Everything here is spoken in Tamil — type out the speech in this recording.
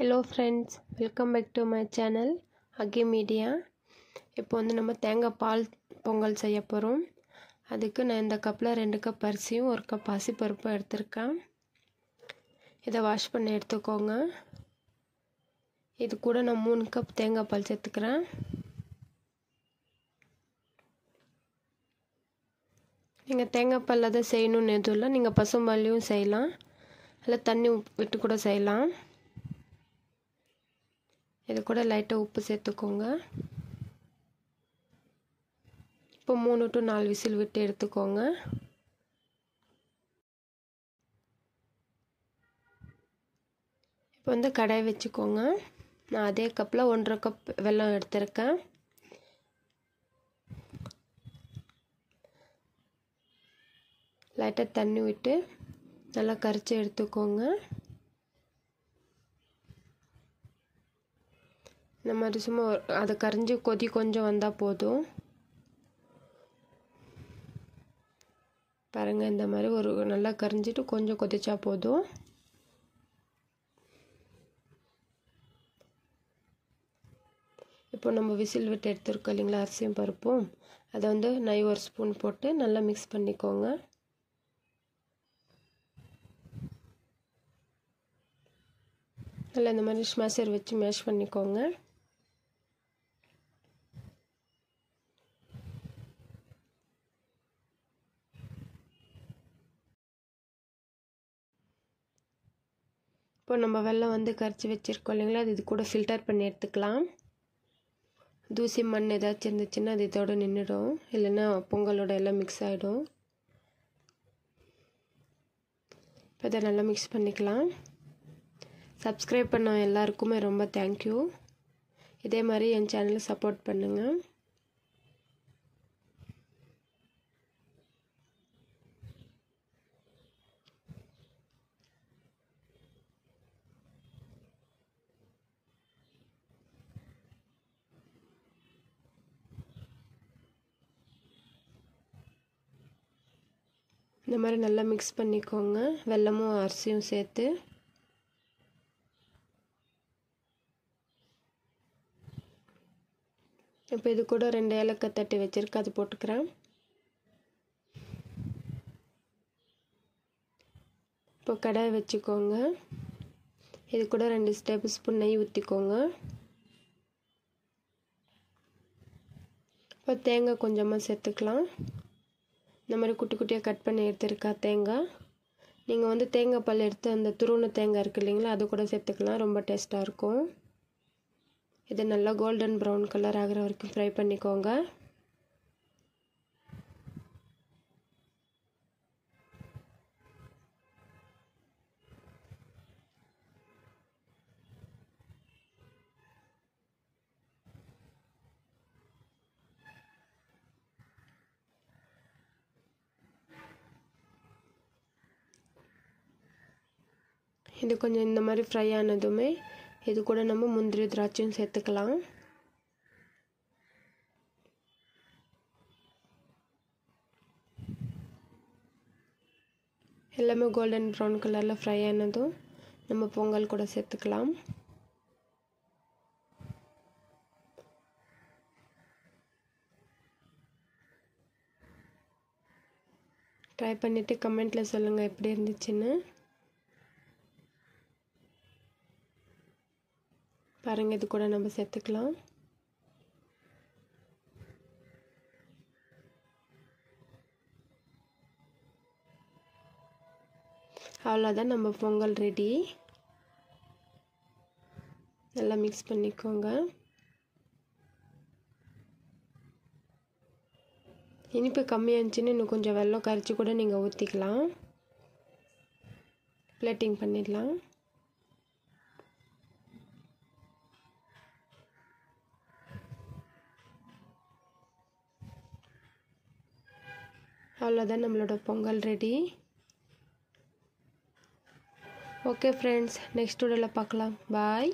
Hello friends welcome back to my channel Aki media இப்போ வந்து நம்ம தேங்காய் பால் பொங்கல் செய்ய போகிறோம் அதுக்கு நான் இந்த கப்பில் ரெண்டு கப் அரிசியும் ஒரு கப் பருப்பும் எடுத்திருக்கேன். இதை வாஷ் பண்ணி எடுத்துக்கோங்க. இது கூட நான் மூணு கப் தேங்காய் பால் சேர்த்துக்கிறேன். நீங்கள் தேங்காய் பாலில் தான் செய்யணும்னு எதுவும் இல்லை. நீங்கள் பசும்பாலையும் செய்யலாம். இல்லை தண்ணி விட்டு கூட செய்யலாம். இது கூட லைட்டாக உப்பு சேர்த்துக்கோங்க. இப்போ மூணு டு நாலு விசில் விட்டு எடுத்துக்கோங்க. இப்போ வந்து கடாய் வச்சுக்கோங்க. நான் அதே கப்பில் ஒன்றரை கப் வெல்லம் எடுத்திருக்கேன். லைட்டாக தண்ணி விட்டு நல்லா கரைச்சி எடுத்துக்கோங்க. இந்த மாதிரி சும்மா அதை கரைஞ்சி கொதி கொஞ்சம் வந்தால் போதும். பாருங்கள் இந்த மாதிரி ஒரு நல்லா கரைஞ்சிட்டு கொஞ்சம் கொதிச்சா போதும். இப்போ நம்ம விசில் விட்டு எடுத்துருக்கோம் இல்லைங்களா அரிசியும் பருப்பும். அதை வந்து நை ஒரு ஸ்பூன் போட்டு நல்லா மிக்ஸ் பண்ணிக்கோங்க. நல்லா இந்த மாதிரி ஸ்மாஷர் வச்சு மேஷ் பண்ணிக்கோங்க. இப்போ நம்ம வெள்ளம் வந்து கரைச்சி வச்சுருக்கோம் இல்லைங்களா? அது இது கூட ஃபில்டர் பண்ணி எடுத்துக்கலாம். தூசி மண் ஏதாச்சும் இருந்துச்சுன்னா அது இதோடு நின்றுடும். இல்லைன்னா பொங்கலோட எல்லாம் மிக்ஸ் ஆகிடும் இப்போ இதை நல்லா மிக்ஸ் பண்ணிக்கலாம். சப்ஸ்கிரைப் பண்ண எல்லாருக்குமே ரொம்ப தேங்க்யூ இதே மாதிரி என் சேனலை சப்போர்ட் பண்ணுங்கள் இந்த மாதிரி நல்லா மிக்ஸ் பண்ணிக்கோங்க. வெல்லமும் அரிசியும் சேர்த்து. இப்போ இது கூட ரெண்டு ஏலக்காய் தட்டி வச்சுருக்கு. அது போட்டுக்கிறேன். இப்போ கடாய் வச்சுக்கோங்க. இது கூட ரெண்டு டேபிள் ஸ்பூன் நெய் ஊற்றிக்கோங்க இப்போ தேங்காய் கொஞ்சமாக சேர்த்துக்கலாம். இந்த மாதிரி குட்டி குட்டியாக கட் பண்ணி எடுத்துருக்கா தேங்காய் நீங்கள் வந்து தேங்காய் பால் எடுத்து அந்த துருவன தேங்காய் இருக்குது இல்லைங்களா அது கூட சேர்த்துக்கலாம். ரொம்ப டேஸ்ட்டாக இருக்கும். இது நல்லா கோல்டன் ப்ரௌன் கலர் ஆகிற வரைக்கும் ஃப்ரை பண்ணிக்கோங்க. இது கொஞ்சம் இந்த மாதிரி ஃப்ரை ஆனதுமே இது கூட நம்ம முந்திரி திராட்சையும் சேர்த்துக்கலாம். எல்லாமே கோல்டன் ப்ரௌன் கலரில் ஃப்ரை ஆனதும் நம்ம பொங்கல் கூட சேர்த்துக்கலாம். ட்ரை பண்ணிவிட்டு கமெண்ட்டில் சொல்லுங்கள் எப்படி இருந்துச்சுன்னு. பாருங்கள் இது கூட நம்ம சேர்த்துக்கலாம். அவ்வளோதான் நம்ம பொங்கல் ரெடி நல்லா மிக்ஸ் பண்ணிக்கோங்க. இனிப்பு கம்மியாக இருந்துச்சுன்னு இன்னும் கொஞ்சம் வெள்ளம் கரைச்சி கூட நீங்கள் ஊற்றிக்கலாம் பிளேட்டிங் பண்ணிடலாம். அவ்வளோதான் நம்மளோட Pongal ready okay friends next வீடியோவில் பார்க்கலாம். பாய்